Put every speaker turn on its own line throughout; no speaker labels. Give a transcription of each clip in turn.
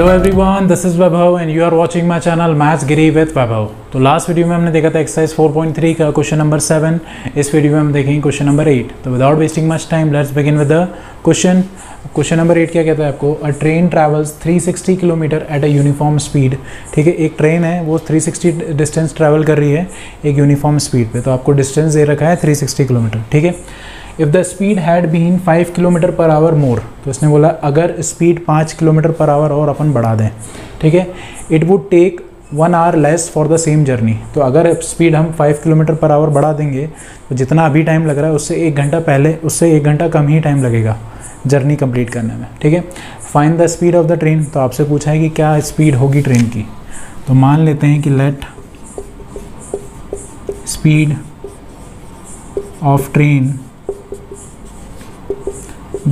Hello everyone this is Vaibhav and you are watching my channel maths Giri with Vaibhav तो last video में हमने देखा था exercise 4.3 का क्वेश्चन नंबर सेवन इस वीडियो में हम देखेंगे क्वेश्चन नंबर एट तो without wasting much time let's begin with the question question number eight क्या कहता है आपको? A train travels 360 kilometre at a uniform speed ठीक है, एक ट्रेन है, वो 360 डिस्टेंस ट्रैवल कर रही है एक यूनिफॉर्म स्पीड पे. तो आपको डिस्टेंस दे रखा है 360 किलोमीटर ठीक है? If the speed had been five kilometre per hour more तो इसने बोला, अगर स्पीड पाँच किलोमीटर पर आवर और अपन बढ़ा दें, ठीक है? It would take one hour less for the same journey तो अगर स्पीड हम फाइव किलोमीटर पर आवर बढ़ा देंगे तो जितना अभी टाइम लग रहा है, उससे एक घंटा पहले, उससे एक घंटा कम ही टाइम लगेगा जर्नी कंप्लीट करने में, ठीक है? Find the speed of the train तो आपसे पूछा है कि क्या स्पीड होगी ट्रेन की? तो मान लेते हैं कि let speed of train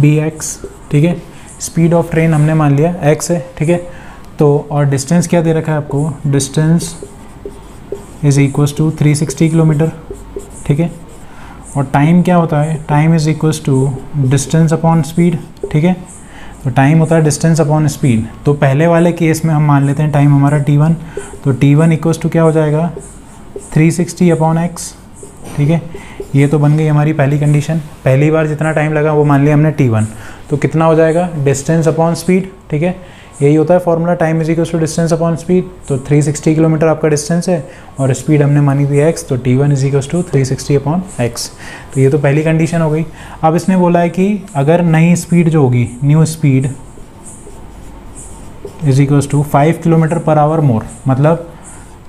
be x ठीक है? स्पीड ऑफ़ ट्रेन हमने मान लिया एक्स है, ठीक है? तो और डिस्टेंस क्या दे रखा है आपको? Distance is equal to 360 kilometre, ठीक है? और टाइम क्या होता है? Time is equal to distance upon speed ठीक है? तो टाइम होता है डिस्टेंस अपॉन स्पीड तो पहले वाले केस में हम मान लेते हैं टाइम हमारा टी वन तो टी वन इक्व टू क्या हो जाएगा? थ्री सिक्सटी अपॉन एक्स ठीक है? ये तो बन गई हमारी पहली कंडीशन पहली बार जितना टाइम लगा, वो मान लिया हमने टी वन तो कितना हो जाएगा? डिस्टेंस अपॉन स्पीड ठीक है? यही होता है formula time is equals to distance upon speed तो 360 किलोमीटर आपका डिस्टेंस है, और स्पीड हमने मानी थी एक्स तो T one is equals to three sixty upon x तो ये तो पहली कंडीशन हो गई। अब इसने बोला है कि अगर नई स्पीड जो होगी new speed is equals to five kilometre per hour more मतलब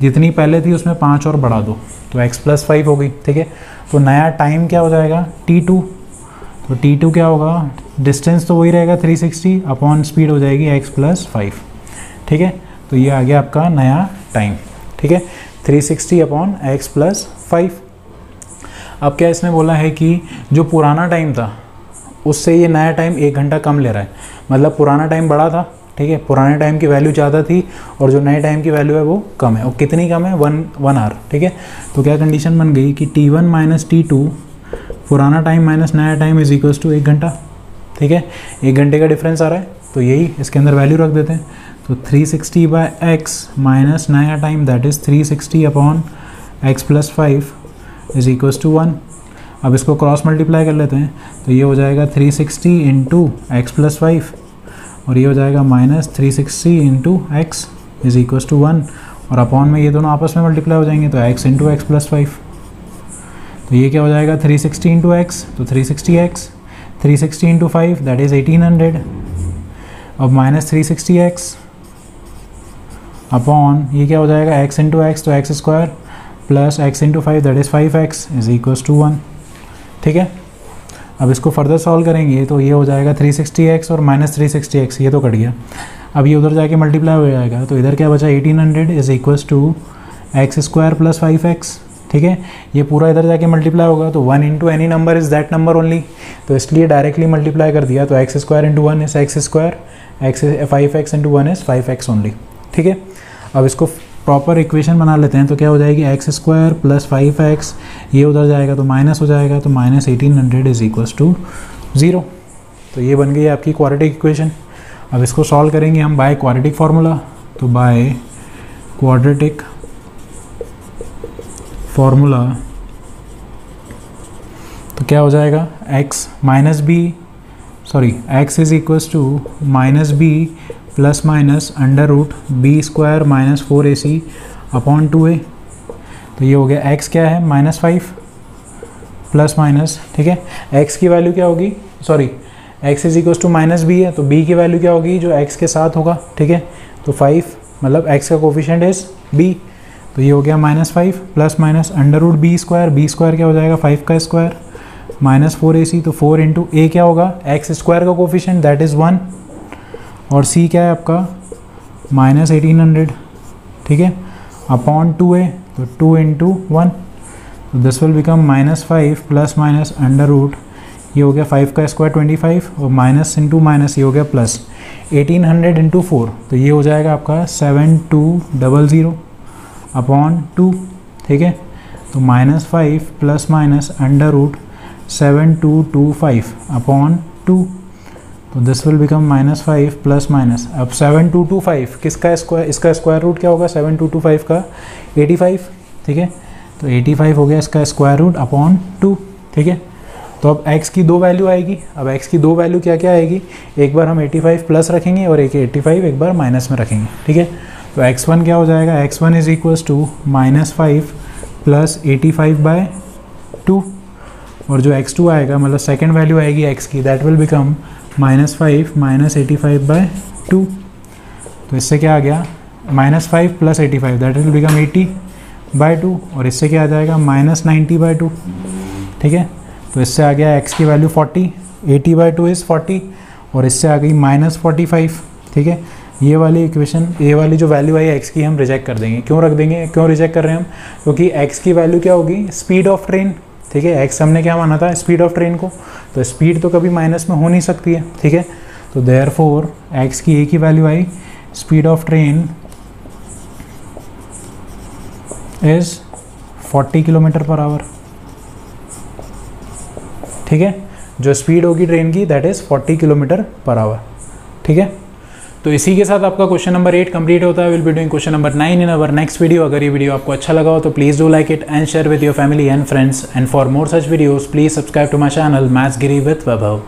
जितनी पहले थी उसमें पाँच और बढ़ा दो। तो x प्लस फाइव हो गई, ठीक है? तो नया टाइम क्या हो जाएगा? T2 तो t2 क्या होगा? डिस्टेंस तो वही रहेगा 360 अपॉन स्पीड हो जाएगी x प्लस फाइव ठीक है? तो ये आ गया आपका नया टाइम ठीक है? 360 अपॉन एक्स प्लस फाइव अब क्या इसने बोला है कि जो पुराना टाइम था, उससे ये नया टाइम एक घंटा कम ले रहा है। मतलब पुराना टाइम बड़ा था ठीक है? पुराने टाइम की वैल्यू ज़्यादा थी और जो नए टाइम की वैल्यू है वो कम है। और कितनी कम है? वन वन आर ठीक है? तो क्या कंडीशन बन गई कि T one minus T two पुराना टाइम माइनस नया टाइम इज़ इक्वल्स टू एक घंटा, ठीक है? एक घंटे का डिफरेंस आ रहा है तो यही इसके अंदर वैल्यू रख देते हैं। तो 360 सिक्सटी बाई एक्स माइनस नया time that is 360 sixty upon x plus five is equals to one अब इसको क्रॉस मल्टीप्लाई कर लेते हैं तो ये हो जाएगा 360 sixty into x plus five और ये हो जाएगा minus three sixty into x is equals to one. और अपॉन में ये दोनों आपस में मल्टीप्लाई हो जाएँगे तो x into x plus five. तो ये क्या हो जाएगा? थ्री सिक्सटी इंटू एक्स तो three sixty x. Three sixty into five that is eighteen hundred अब minus three sixty x upon, ये क्या हो जाएगा? एक्स इंटू एक्स तो x square. Plus x into five that is five x is equals to one. ठीक है? अब इसको फर्दर सॉल्व करेंगे तो ये हो जाएगा 360x और माइनस थ्री ये तो कट गया। अब ये उधर जाके मल्टीप्लाई हो जाएगा तो इधर क्या बचा? 1800 hundred is equal to x square plus five x ठीक है? ये पूरा इधर जाके मल्टीप्लाई होगा तो one into any number is that number only तो इसलिए डायरेक्टली मल्टीप्लाई कर दिया तो x square into one is x square x five x into one is five x only ठीक है? अब इसको प्रॉपर इक्वेशन बना लेते हैं तो क्या हो जाएगी? X square plus five x ये उधर जाएगा तो माइनस हो जाएगा तो minus eighteen hundred is equal to zero तो ये बन गई आपकी क्वाड्रेटिक इक्वेशन अब इसको सॉल्व करेंगे हम बाय क्वाड्रेटिक फार्मूला तो बाय क्वाड्रेटिक फार्मूला तो क्या हो जाएगा? X minus B sorry x is equal to minus B plus minus under root B square minus four A C upon two A तो ये हो गया एक्स क्या है? माइनस फाइव प्लस माइनस ठीक है? एक्स की वैल्यू क्या होगी? Sorry x is equal to minus B है तो बी की वैल्यू क्या होगी? जो एक्स के साथ होगा, ठीक है? तो फाइव मतलब एक्स का कोफिशेंट इज़ बी तो ये हो गया minus five plus minus under root B square B square क्या हो जाएगा? फाइव का square minus four A C तो फोर इंटू ए क्या होगा? एक्स स्क्वायर का कोफिशेंट दैट इज़ वन और सी क्या है आपका? माइनस एटीन हंड्रेड ठीक है? अपॉन टू ए तो टू इंटू वन तो this will become minus five plus minus under root ये हो गया फाइव का स्क्वायर ट्वेंटी फाइव और माइनस इंटू माइनस ये हो गया plus eighteen hundred into four तो ये हो जाएगा आपका seven two double zero upon two ठीक है? तो minus five plus minus under root seven two two five upon two तो this will become minus five plus minus अब सेवन टू टू फाइव किसका स्क्वायर इसका स्क्वायर रूट क्या होगा? Seven two two five का एटी फाइव ठीक है? तो एटी फाइव हो गया इसका स्क्वायर रूट अपॉन टू ठीक है? तो अब x की दो वैल्यू आएगी। अब x की दो वैल्यू क्या क्या आएगी? एक बार हम 85 प्लस रखेंगे और एक 85 एक बार माइनस में रखेंगे, ठीक है? तो x1 क्या हो जाएगा? x1 one is equals to minus five plus eighty five by two और जो x2 आएगा मतलब सेकेंड वैल्यू आएगी x की that will become minus five minus eighty five by two तो इससे क्या आ गया? Minus five plus eighty five that will become eighty by two और इससे क्या आ जाएगा? माइनस नाइन्टी बाय टू ठीक है? तो इससे आ गया एक्स की value 40 eighty by two is forty और इससे आ गई माइनस फोर्टी फाइव ठीक है? ये वाली इक्वेशन ये वाली जो वैल्यू आई एक्स की, हम रिजेक्ट कर देंगे। क्यों रख देंगे? क्यों रिजेक्ट कर रहे हैं हम? क्योंकि एक्स की वैल्यू क्या होगी? स्पीड ऑफ़ ट्रेन ठीक है? एक्स हमने क्या माना था? स्पीड ऑफ़ ट्रेन को। तो स्पीड तो कभी माइनस में हो नहीं सकती है, ठीक है? तो देयर फोर एक्स की एक ही value I speed of train is 40 kilometer per hour ठीक है? जो स्पीड होगी ट्रेन की that is 40 kilometer per hour ठीक है? तो इसी के साथ आपका क्वेश्चन नंबर एट कंप्लीट होता है। Will be doing question number nine in our next video अगर ये वीडियो आपको अच्छा लगा हो तो please do like it and share with your family and friends and for more such videos please subscribe to my channel maths giri with Vaibhav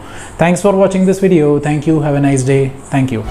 thanks for watching this video thank you have a nice day thank you